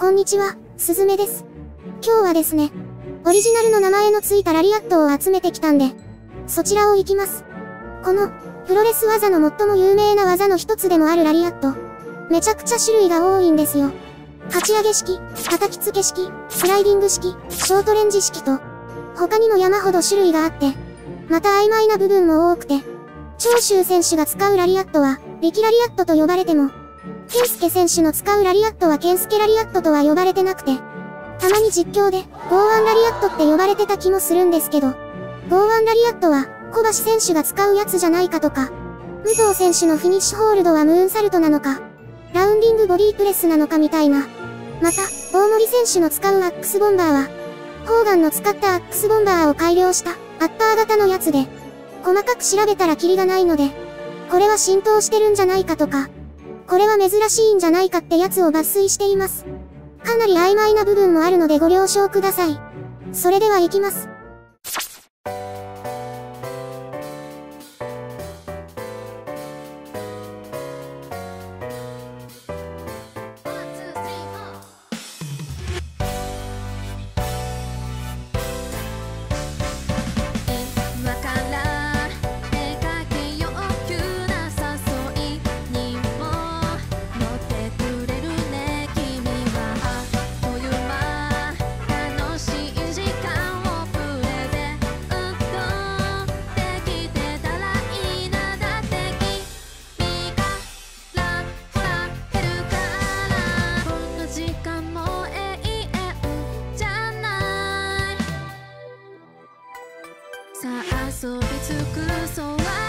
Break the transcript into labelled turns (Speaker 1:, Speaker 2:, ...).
Speaker 1: こんにちは、すずめです。今日はですね、オリジナルの名前のついたラリアットを集めてきたんで、そちらを行きます。この、プロレス技の最も有名な技の一つでもあるラリアット。めちゃくちゃ種類が多いんですよ。勝ち上げ式、叩きつけ式、スライディング式、ショートレンジ式と、他にも山ほど種類があって、また曖昧な部分も多くて、長州選手が使うラリアットは、力ラリアットと呼ばれても、ケンスケ選手の使うラリアットはケンスケラリアットとは呼ばれてなくて、たまに実況で、剛腕ラリアットって呼ばれてた気もするんですけど、剛腕ラリアットは、小橋選手が使うやつじゃないかとか、武藤選手のフィニッシュホールドはムーンサルトなのか、ラウンディングボディープレスなのかみたいな。また、大森選手の使うアックスボンバーは、ホーガンの使ったアックスボンバーを改良した、アッパー型のやつで、細かく調べたらキリがないので、これは浸透してるんじゃないかとか、これは珍しいんじゃないかってやつを抜粋しています。かなり曖昧な部分もあるのでご了承ください。それでは行きます。遊び尽くそう